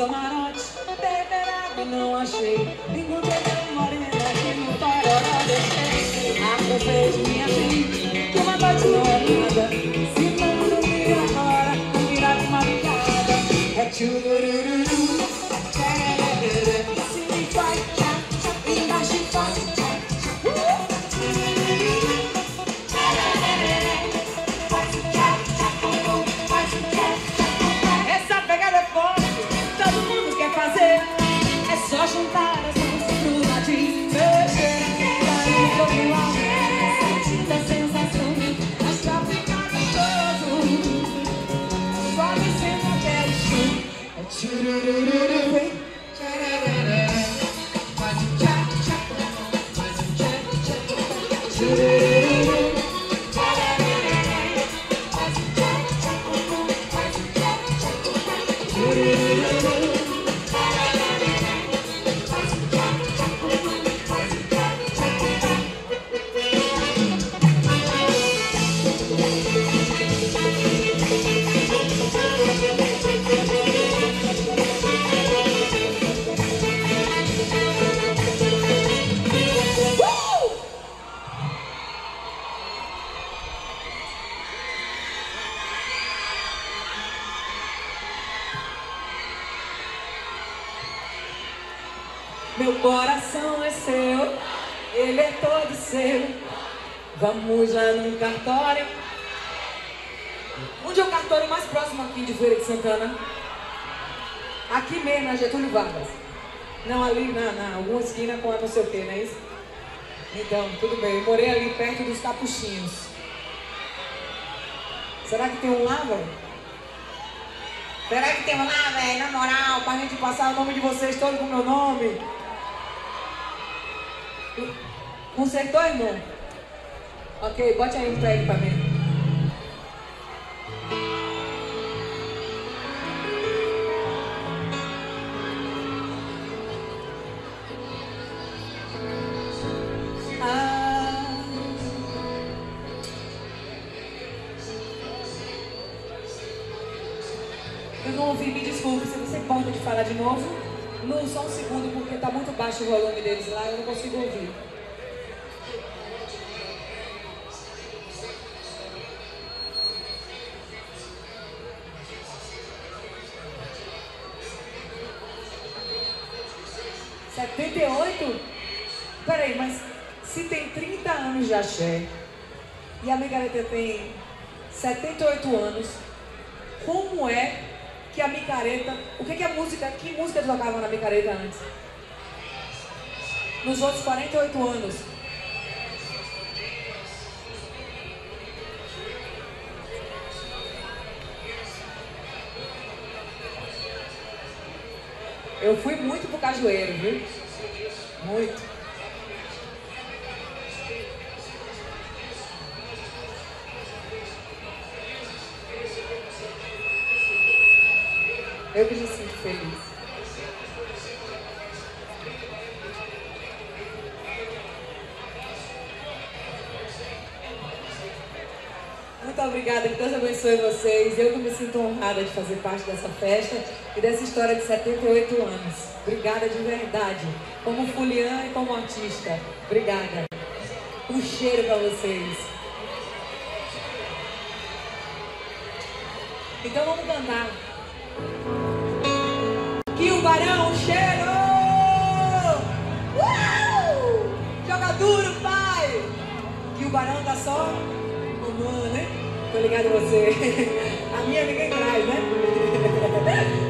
camarote, beberado não achei. Encontrei meu morena aqui no Paroró, deixei. Acordei de minha gente, que uma noite não é nada. Se não dormir agora, vou virar uma picada. É tchurururu, Meu coração é seu, ele é todo seu. Vamos lá no cartório. Onde é o cartório mais próximo aqui de Feira de Santana? Aqui mesmo, na Getúlio Vargas. Não, ali na, na alguma esquina com a não sei o que, não é isso? Então, tudo bem. Eu morei ali perto dos capuchinhos. Será que tem um lá, velho? Será que tem um lá, velho? Na moral, pra gente passar o nome de vocês todos com o meu nome. Consertou, irmão? Ok, bote aí um prédio pra mim. Ah. Eu não ouvi, me desculpe, se você pode de falar de novo. No, só um segundo, porque tá muito baixo o volume deles lá, eu não consigo ouvir. Setenta e oito? Peraí, mas se tem 30 anos de axé e a Micareta tem 78 anos, como é micareta, o que que a música, que música tocava na micareta antes? Nos outros 48 anos. Eu fui muito pro cajueiro, viu? Muito. Eu que me sinto feliz. Muito obrigada, que Deus abençoe vocês. Eu que me sinto honrada de fazer parte dessa festa e dessa história de 78 anos. Obrigada de verdade. Como fuliã e como artista. Obrigada. Um cheiro para vocês. Então vamos cantar. Que o barão cheirou! Uh! Joga duro, pai! Que o barão tá só mamando, né? Tô ligado em você. A minha ninguém traz, né?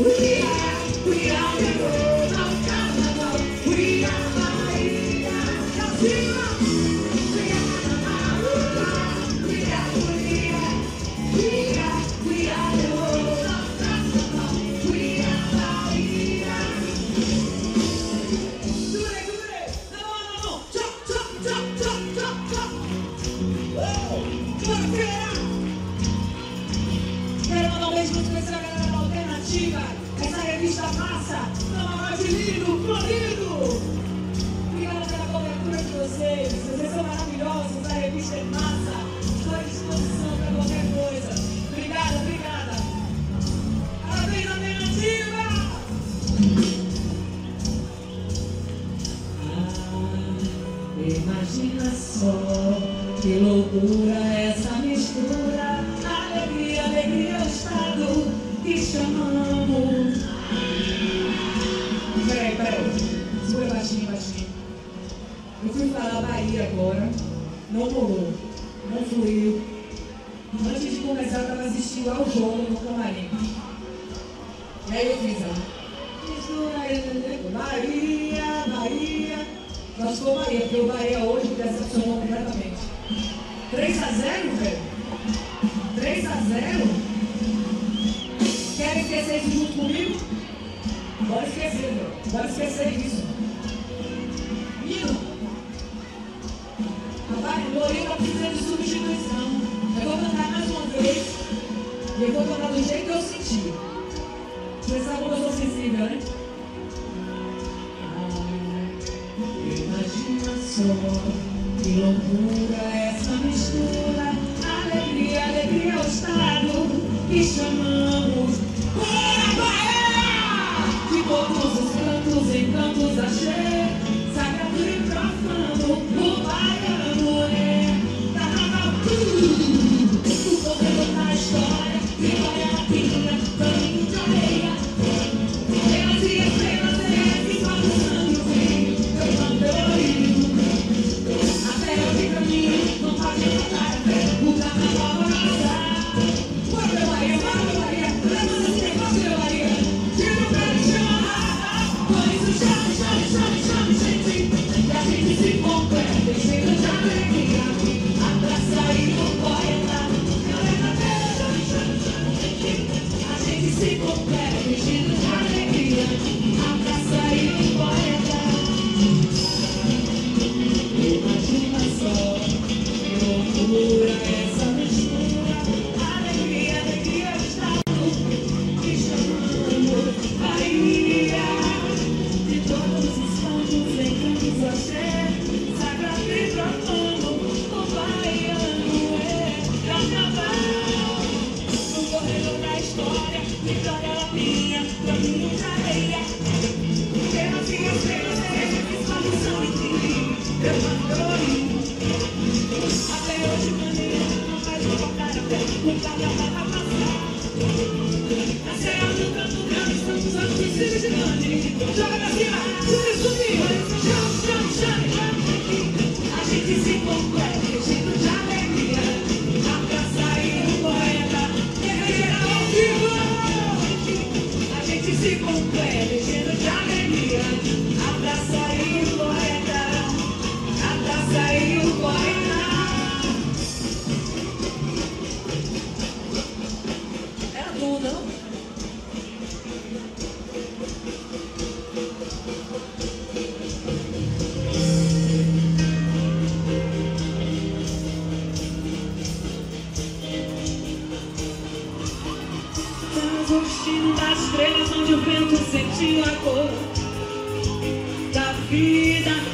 Woo! só. Que loucura essa mistura, alegria, alegria o estado que chamamos. Peraí, peraí, foi baixinho, baixinho. Eu fui falar Bahia agora, não rolou, não fluiu. Antes de começar, eu tava assistindo ao jogo no camarim. E aí eu fiz, ó. Mistura, né? Bahia, Bahia. Nós ficou Bahia, porque o Bahia hoje. 3 a 0, velho? 3 a 0? Quer esquecer isso junto comigo? Bora esquecer, velho. Bora esquecer isso. Nino. Rapaz, Lorena tá precisa de substituição. Eu vou cantar mais uma vez. E eu vou cantar do jeito que eu senti. Vocês sabem como eu sou sensível, né? Imagina só. Que loucura essa é mistura, alegria, alegria ao estado que chamamos Guarabara. De todos os cantos, encantos achei, sagrado e profano, o baiano é carnaval. Uh! O poder da história, vitória. Vento sentiu a cor da vida.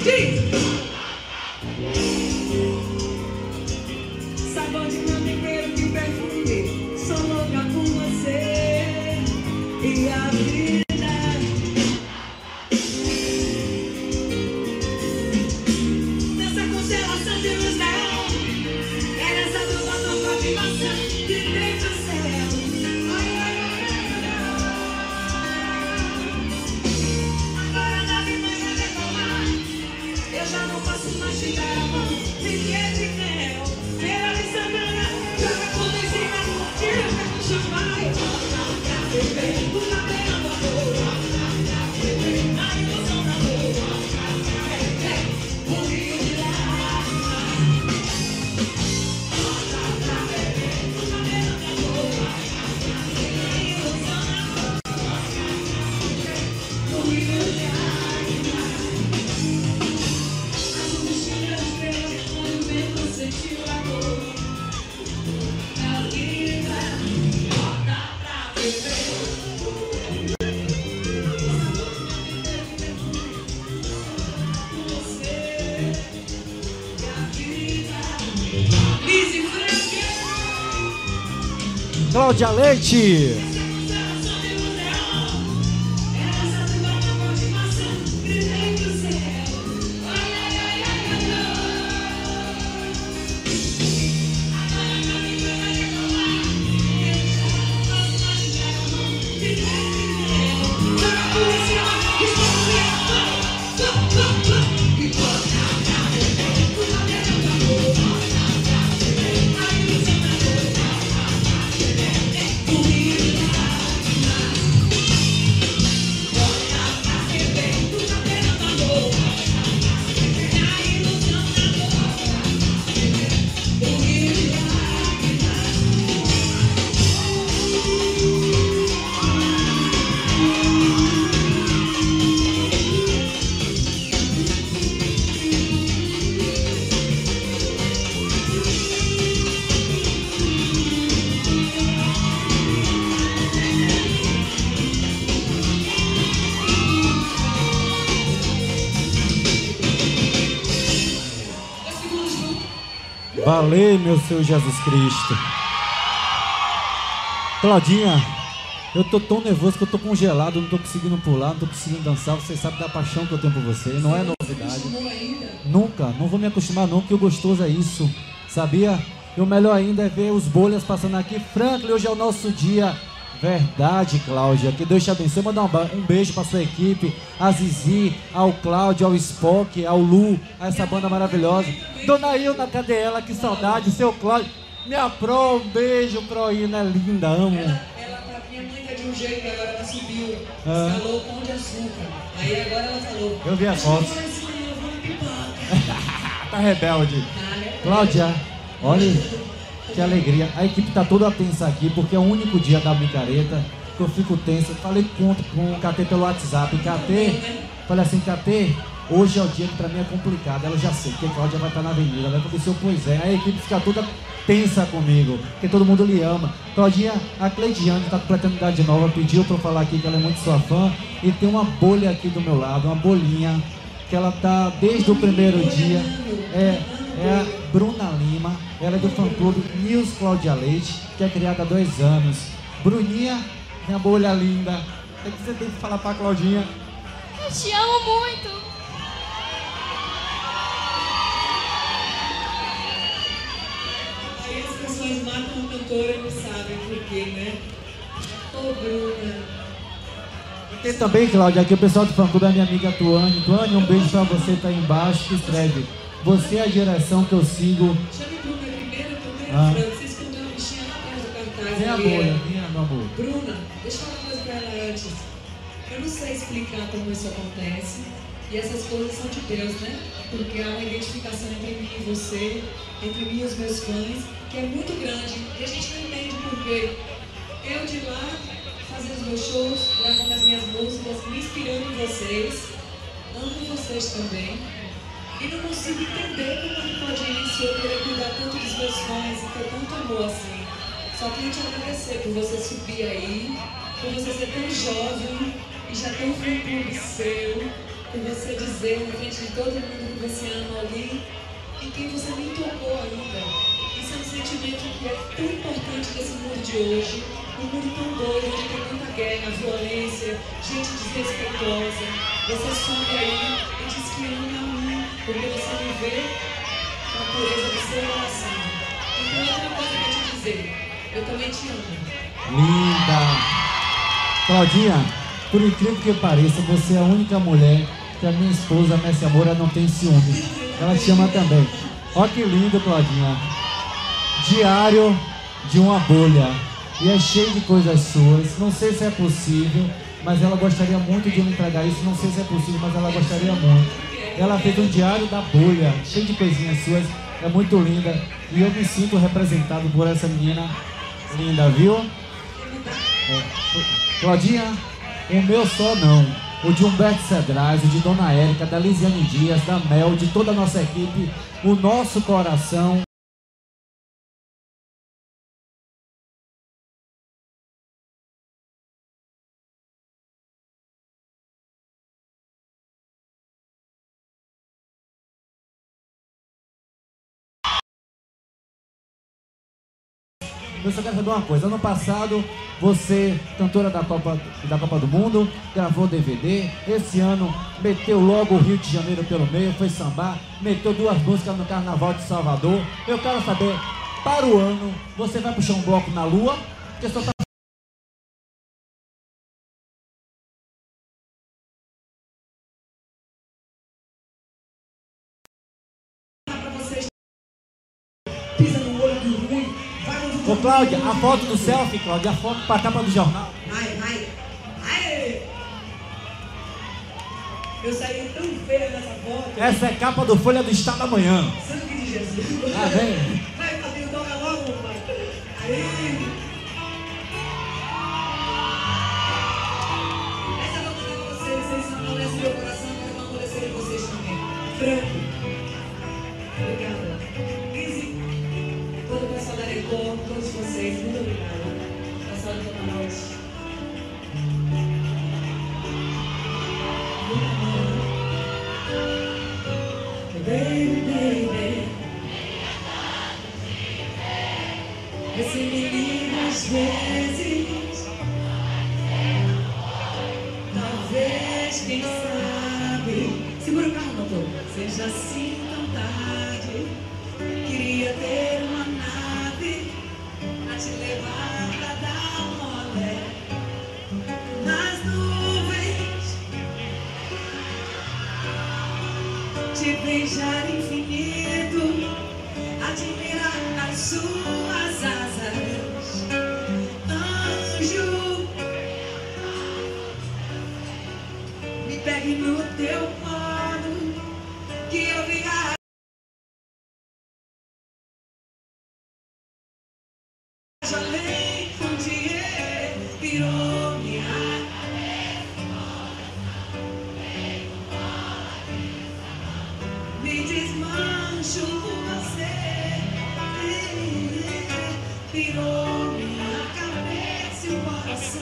Cláudia Leite. Valeu, meu Senhor Jesus Cristo. Claudinha, eu tô tão nervoso que eu tô congelado, não tô conseguindo pular, não tô conseguindo dançar. Você sabe da paixão que eu tenho por você, não é novidade. Nunca, não vou me acostumar não, que o gostoso é isso, sabia? E o melhor ainda é ver os bolhas passando aqui. Franklin, hoje é o nosso dia. Verdade, Cláudia. Que Deus te abençoe. Mandar um, beijo pra sua equipe, a Zizi, ao Cláudio, ao Spock, ao Lu, a essa banda maravilhosa. Dona Ilna, cadê ela? Que saudade, seu Cláudio. Minha Pro, um beijo, Proína, é linda, amo. Ela, ela pra mãe tá de um jeito, agora ela subiu, Ah. escalou o pão de açúcar. Aí agora ela falou. Eu vi no pipoca. Tá rebelde. Cláudia, olha que alegria. A equipe tá toda tensa aqui porque é o único dia da micareta que eu fico tenso. Eu falei com, com o KT pelo WhatsApp. KT, falei assim, KT, hoje é o dia que pra mim é complicado. Ela já sei, porque a Cláudia vai estar na avenida. Ela aconteceu, pois é. A equipe fica toda tensa comigo, porque todo mundo lhe ama. Claudinha, a Cleidiane tá completando idade nova, pediu pra eu falar aqui que ela é muito sua fã. E tem uma bolha aqui do meu lado, uma bolinha, que ela tá desde o primeiro dia. É, é Bruna Lima, ela é do fã-clube News Cláudia Leite, que é criada há dois anos. Bruninha, minha bolha linda. O que você tem que falar pra Claudinha? Eu te amo muito. Aí as pessoas matam o cantor e não sabem por quê, né? Ô, Bruna. Tem também, Cláudia, aqui o pessoal do fã-clube é minha amiga Tuane. Tuane, um beijo pra você, tá aí embaixo, que escreve. Você é a direção que eu sigo. Chame Bruna primeiro, primeiro, Ah. Fran. Você escondeu a bichinha lá atrás do cartaz. Vem a ali, bolha, vem, meu amor. Bruna, deixa eu falar uma coisa pra ela antes. Eu não sei explicar como isso acontece. E essas coisas são de Deus, né? Porque há uma identificação entre mim e você, entre mim e os meus fãs, que é muito grande. E a gente não entende por quê. Eu de lá, fazendo os meus shows, gravando as minhas músicas, me inspirando em vocês. Amo vocês também. E não consigo entender como que pode isso, eu querer cuidar tanto dos meus fãs e ter tanto amor assim. Só queria te agradecer por você subir aí, por você ser tão jovem e já tão fã-clube seu, por você dizer na frente de todo mundo que você ama ali e quem você nem tocou ainda. Isso é um sentimento que é tão importante desse mundo de hoje, um mundo tão doido, onde tem tanta guerra, violência, gente desrespeitosa. Você sobe aí e diz que ama a mim, porque você me vê com a pureza do seu coração. Então uma coisa pra te dizer, eu também te amo. Linda! Claudinha, por incrível que pareça, você é a única mulher que a minha esposa, Messi Moura, não tem ciúme. Ela te ama também. Olha que lindo, Claudinha. Diário de uma bolha. E é cheio de coisas suas. Não sei se é possível, mas ela gostaria muito de me entregar isso. Não sei se é possível, mas ela gostaria muito. Ela fez um diário da bolha, cheio de coisinhas suas. É muito linda. E eu me sinto representado por essa menina linda, viu? É. Claudinha, o meu só não. O de Humberto Cedrais, o de Dona Érica, da Lisiane Dias, da Mel, de toda a nossa equipe, o nosso coração. Eu só quero saber uma coisa. Ano passado, você, cantora da Copa, da Copa do Mundo, gravou DVD. Esse ano, meteu logo o Rio de Janeiro pelo meio, foi sambar. Meteu duas músicas no Carnaval de Salvador. Eu quero saber, para o ano, você vai puxar um bloco na Lua? Porque só tá Ô Cláudia, a foto do selfie, Cláudia, a foto pra capa do jornal. Vai, vai, vai! Eu saí tão feia nessa foto. Essa é capa do Folha do Estado amanhã. Sangue de Jesus. Ah, vem. Vai, Fabinho, toca logo, pai. Aí. Essa vou cantar pra vocês. Vocês não amolecem meu coração, mas eu vou amolecer vocês também. Franco. Obrigada. Vocês, muito obrigada. Pessoal do Camarote. Baby, baby. Você me liga Virou minha cabeça e o coração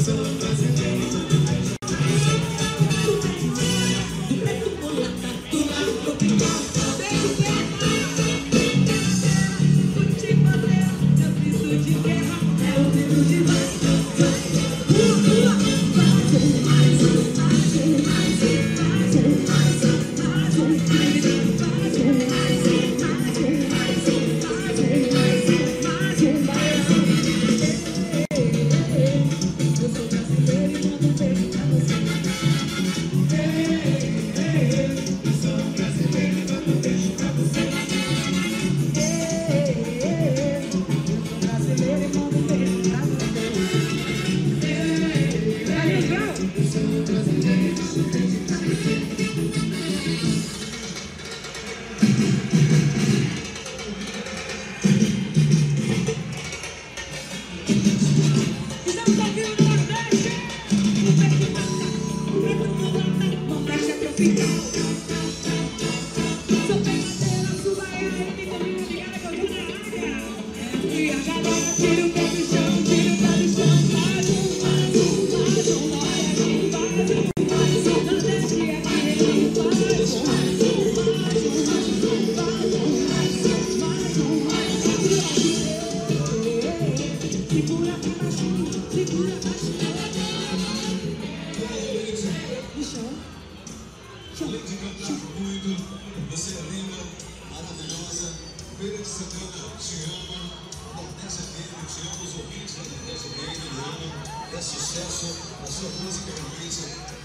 so does it muito. Você é linda, maravilhosa, feira de semana, te amo, Nordeste FM, é te amo, os ouvintes da Nordeste FM, me é sucesso, a sua música é realmente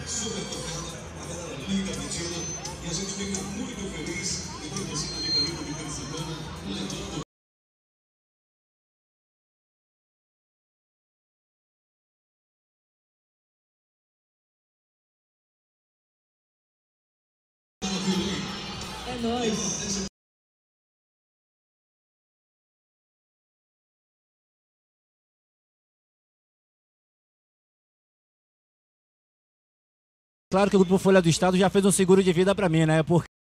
super tocada, a galera linda, medida, e a gente fica muito feliz de ter você na minha de semana, levando Claro que o Grupo Folha do Estado já fez um seguro de vida para mim, né? Porque